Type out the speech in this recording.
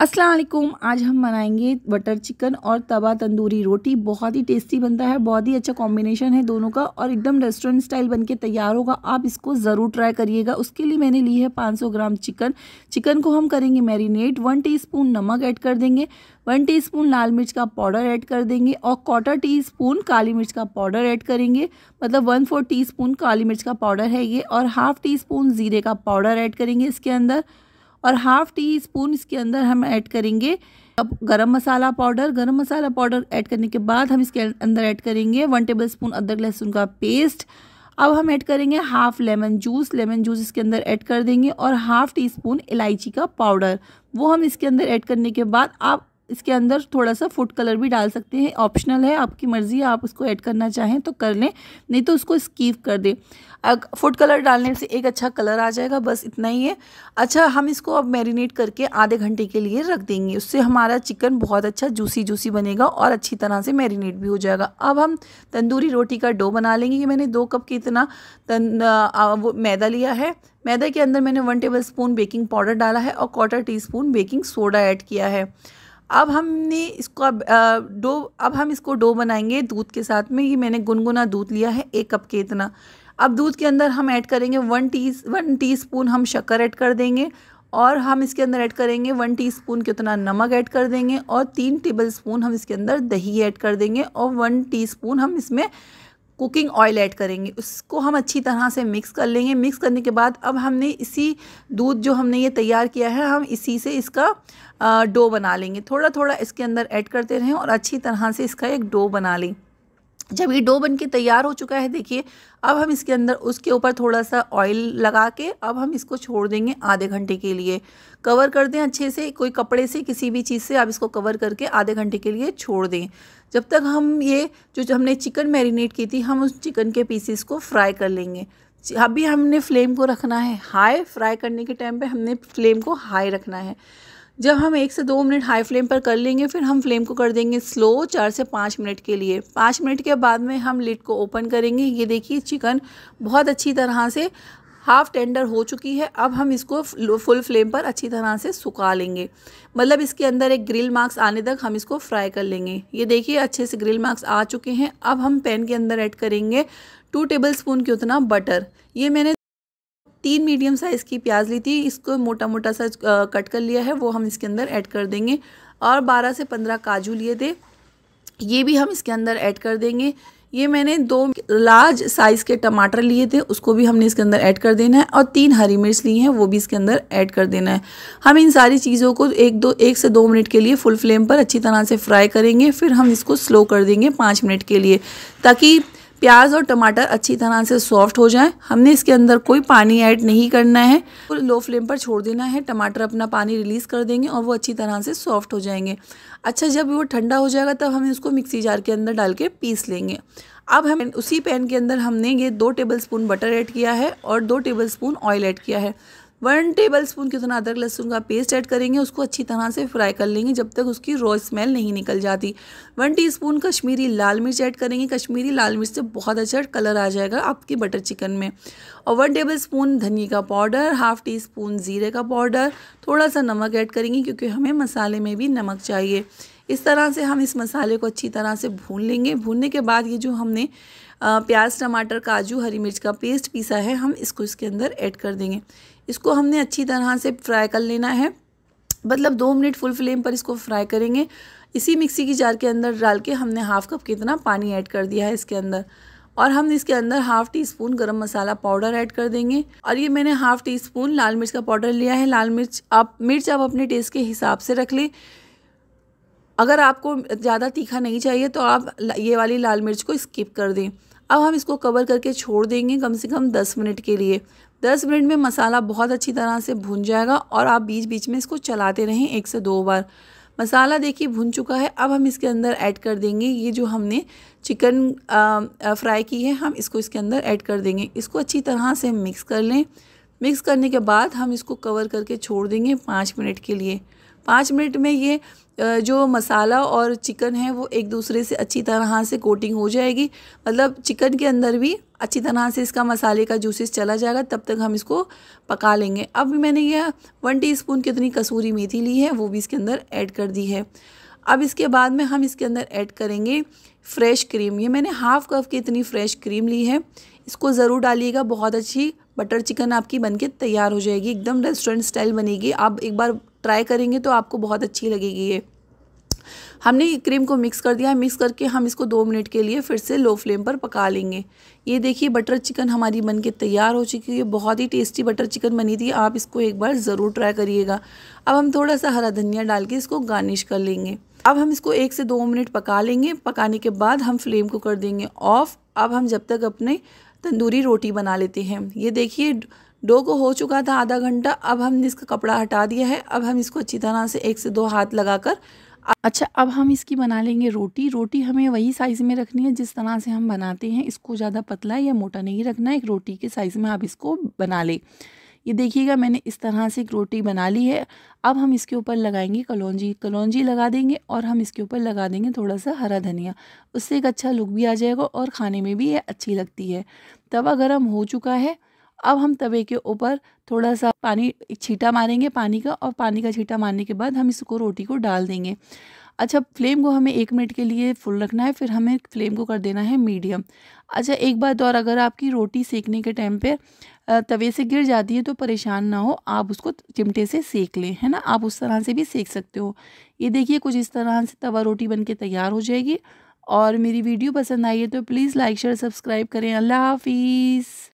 अस्सलाम वालेकुम आज हम बनाएँगे बटर चिकन और तवा तंदूरी रोटी। बहुत ही टेस्टी बनता है, बहुत ही अच्छा कॉम्बिनेशन है दोनों का और एकदम रेस्टोरेंट स्टाइल बनके तैयार होगा। आप इसको ज़रूर ट्राई करिएगा। उसके लिए मैंने ली है 500 ग्राम चिकन। चिकन को हम करेंगे मैरिनेट वन टीस्पून नमक ऐड कर देंगे। वन टी लाल मिर्च का पाउडर ऐड कर देंगे और क्वार्टर टी स्पून काली मिर्च का पाउडर ऐड करेंगे। मतलब वन फोर टी स्पून काली मिर्च का पाउडर है ये और हाफ़ टी स्पून ज़ीरे का पाउडर ऐड करेंगे इसके अंदर। और हाफ़ टी स्पून इसके अंदर हम ऐड करेंगे। अब गरम मसाला पाउडर गरम मसाला पाउडर ऐड करने के बाद हम इसके अंदर ऐड करेंगे वन टेबल स्पून अदरक लहसुन का पेस्ट अब हम ऐड करेंगे half lemon juice lemon juice इसके अंदर ऐड कर देंगे और हाफ़ टी स्पून इलायची का पाउडर वो हम इसके अंदर ऐड करने के बाद आप इसके अंदर थोड़ा सा फ़ूड कलर भी डाल सकते हैं। ऑप्शनल है, आपकी मर्ज़ी आप उसको ऐड करना चाहें तो कर लें, नहीं तो उसको स्कीप कर दें। फ़ूड कलर डालने से एक अच्छा कलर आ जाएगा, बस इतना ही है। अच्छा हम इसको अब मैरिनेट करके आधे घंटे के लिए रख देंगे। उससे हमारा चिकन बहुत अच्छा जूसी जूसी बनेगा और अच्छी तरह से मैरिनेट भी हो जाएगा। अब हम तंदूरी रोटी का डो बना लेंगे, कि मैंने दो कप की इतना तन वो मैदा लिया है। मैदा के अंदर मैंने one tablespoon baking powder डाला है और quarter teaspoon baking soda add किया है। अब हमने इसको अब डो, अब हम इसको डो बनाएँगे दूध के साथ में। ये मैंने गुनगुना दूध लिया है, एक कप के इतना। अब दूध के अंदर हम ऐड करेंगे वन टी वन टी हम शक्कर ऐड कर देंगे और हम इसके अंदर ऐड करेंगे वन टीस्पून के उतना नमक ऐड कर देंगे और तीन टेबल स्पून हम इसके अंदर दही ऐड कर देंगे और वन टीस्पून हम इसमें कुकिंग ऑयल ऐड करेंगे, उसको हम अच्छी तरह से मिक्स कर लेंगे। मिक्स करने के बाद अब हमने इसी दूध जो हमने ये तैयार किया है, हम इसी से इसका डो बना लेंगे। थोड़ा थोड़ा इसके अंदर ऐड करते रहें और अच्छी तरह से इसका एक डो बना लें। जब ये डो बन के तैयार हो चुका है, देखिए, अब हम इसके अंदर, उसके ऊपर थोड़ा सा ऑयल लगा के अब हम इसको छोड़ देंगे आधे घंटे के लिए। कवर कर दें अच्छे से, कोई कपड़े से, किसी भी चीज़ से, आप इसको कवर करके आधे घंटे के लिए छोड़ दें। जब तक हम ये, जो हमने चिकन मैरिनेट की थी, हम उस चिकन के पीसीस को फ्राई कर लेंगे। अभी हमने फ्लेम को रखना है हाई फ्राई करने के टाइम पे हमने फ्लेम को हाई रखना है। जब हम एक से दो मिनट हाई फ्लेम पर कर लेंगे, फिर हम फ्लेम को कर देंगे स्लो चार से पाँच मिनट के लिए। पाँच मिनट के बाद में हम लिड को ओपन करेंगे। ये देखिए चिकन बहुत अच्छी तरह से हाफ़ टेंडर हो चुकी है। अब हम इसको फुल फ्लेम पर अच्छी तरह से सुखा लेंगे। मतलब इसके अंदर एक ग्रिल मार्क्स आने तक हम इसको फ्राई कर लेंगे। ये देखिए अच्छे से ग्रिल मार्क्स आ चुके हैं। अब हम पैन के अंदर ऐड करेंगे टू टेबल स्पून के उतना बटर ये मैंने तीन मीडियम साइज़ की प्याज ली थी, इसको मोटा मोटा सा कट कर लिया है, वो हम इसके अंदर ऐड कर देंगे। और बारह से पंद्रह काजू लिए थे, ये भी हम इसके अंदर ऐड कर देंगे। ये मैंने दो लार्ज साइज़ के टमाटर लिए थे, उसको भी हमने इसके अंदर ऐड कर देना है, और तीन हरी मिर्च ली हैं, वो भी इसके अंदर ऐड कर देना है। हम इन सारी चीज़ों को एक दो, एक से दो मिनट के लिए फुल फ्लेम पर अच्छी तरह से फ्राई करेंगे, फिर हम इसको स्लो कर देंगे पाँच मिनट के लिए, ताकि प्याज और टमाटर अच्छी तरह से सॉफ्ट हो जाएँ। हमने इसके अंदर कोई पानी ऐड नहीं करना है। लो फ्लेम पर छोड़ देना है। टमाटर अपना पानी रिलीज़ कर देंगे और वो अच्छी तरह से सॉफ्ट हो जाएँगे। अच्छा जब वो ठंडा हो जाएगा, तब हम इसको मिक्सी जार के अंदर डाल के पीस लेंगे। अब हम उसी पैन के अंदर हमने ये दो टेबल स्पून बटर ऐड किया है और दो टेबल स्पून ऑयल ऐड किया है। वन टेबल स्पून कितना अदरक लहसुन का पेस्ट ऐड करेंगे, उसको अच्छी तरह से फ्राई कर लेंगे जब तक उसकी रॉ स्मेल नहीं निकल जाती। वन टीस्पून कश्मीरी लाल मिर्च ऐड करेंगे, कश्मीरी लाल मिर्च से बहुत अच्छा कलर आ जाएगा आपके बटर चिकन में। और वन टेबल स्पून धनिया का पाउडर हाफ़ टी स्पून ज़ीरे का पाउडर थोड़ा सा नमक ऐड करेंगे क्योंकि हमें मसाले में भी नमक चाहिए। इस तरह से हम इस मसाले को अच्छी तरह से भून लेंगे। भूनने के बाद ये जो हमने प्याज, टमाटर, काजू, हरी मिर्च का पेस्ट पीसा है, हम इसको इसके अंदर ऐड कर देंगे। इसको हमने अच्छी तरह से फ्राई कर लेना है। मतलब दो मिनट फुल फ्लेम पर इसको फ्राई करेंगे। इसी मिक्सी की जार के अंदर डाल के हमने हाफ़ कप कितना पानी ऐड कर दिया है इसके अंदर। और हम इसके अंदर हाफ़ टी स्पून गर्म मसाला पाउडर ऐड कर देंगे। और ये मैंने हाफ़ टी स्पून लाल मिर्च का पाउडर लिया है। लाल मिर्च आप मिर्च आप अपने टेस्ट के हिसाब से रख लें। अगर आपको ज़्यादा तीखा नहीं चाहिए तो आप ये वाली लाल मिर्च को स्किप कर दें। अब हम इसको कवर करके छोड़ देंगे कम से कम दस मिनट के लिए। दस मिनट में मसाला बहुत अच्छी तरह से भुन जाएगा और आप बीच बीच में इसको चलाते रहें एक से दो बार। मसाला देखिए भुन चुका है, अब हम इसके अंदर ऐड कर देंगे ये जो हमने चिकन फ्राई की है, हम इसको इसके अंदर ऐड कर देंगे। इसको अच्छी तरह से मिक्स कर लें। मिक्स करने के बाद हम इसको कवर करके छोड़ देंगे पाँच मिनट के लिए। पाँच मिनट में ये जो मसाला और चिकन है वो एक दूसरे से अच्छी तरह से कोटिंग हो जाएगी। मतलब चिकन के अंदर भी अच्छी तरह से इसका मसाले का जूसेस चला जाएगा, तब तक हम इसको पका लेंगे। अब मैंने यह वन टी टीस्पून कितनी कसूरी मेथी ली है, वो भी इसके अंदर ऐड कर दी है। अब इसके बाद में हम इसके अंदर ऐड करेंगे फ्रेश क्रीम। ये मैंने हाफ़ कप की इतनी फ्रेश क्रीम ली है। इसको ज़रूर डालिएगा, बहुत अच्छी बटर चिकन आपकी बनके तैयार हो जाएगी, एकदम रेस्टोरेंट स्टाइल बनेगी। आप एक बार ट्राई करेंगे तो आपको बहुत अच्छी लगेगी ये। हमने क्रीम को मिक्स कर दिया। मिक्स करके हम इसको दो मिनट के लिए फिर से लो फ्लेम पर पका लेंगे। ये देखिए बटर चिकन हमारी बन के तैयार हो चुकी है। बहुत ही टेस्टी बटर चिकन बनी थी। आप इसको एक बार ज़रूर ट्राई करिएगा। अब हम थोड़ा सा हरा धनिया डाल के इसको गार्निश कर लेंगे। अब हम इसको एक से दो मिनट पका लेंगे। पकाने के बाद हम फ्लेम को कर देंगे ऑफ़ अब हम जब तक अपने तंदूरी रोटी बना लेते हैं। ये देखिए, डो को हो चुका था आधा घंटा, अब हमने इसका कपड़ा हटा दिया है। अब हम इसको अच्छी तरह से एक से दो हाथ लगाकर अच्छा अब हम इसकी बना लेंगे रोटी। रोटी हमें वही साइज़ में रखनी है जिस तरह से हम बनाते हैं। इसको ज़्यादा पतला या मोटा नहीं रखना है। एक रोटी के साइज़ में आप इसको बना लें। ये देखिएगा, मैंने इस तरह से एक रोटी बना ली है। अब हम इसके ऊपर लगाएँगे कलौजी। कलौजी लगा देंगे और हम इसके ऊपर लगा देंगे थोड़ा सा हरा धनिया। उससे एक अच्छा लुक भी आ जाएगा और खाने में भी ये अच्छी लगती है। तवा गर्म हो चुका है, अब हम तवे के ऊपर थोड़ा सा पानी छीटा मारेंगे पानी का और पानी का छीटा मारने के बाद हम इसको रोटी को डाल देंगे। अच्छा फ्लेम को हमें एक मिनट के लिए फुल रखना है, फिर हमें फ्लेम को कर देना है मीडियम। अच्छा एक बात और, अगर आपकी रोटी सेकने के टाइम पे तवे से गिर जाती है तो परेशान ना हो। आप उसको चिमटे से सेक लें, है ना? आप उस तरह से भी सेक सकते हो। ये देखिए, कुछ इस तरह से तवा रोटी बन के तैयार हो जाएगी। और मेरी वीडियो पसंद आई है तो प्लीज़ लाइक, शेयर, सब्सक्राइब करें। अल्लाह हाफिज़।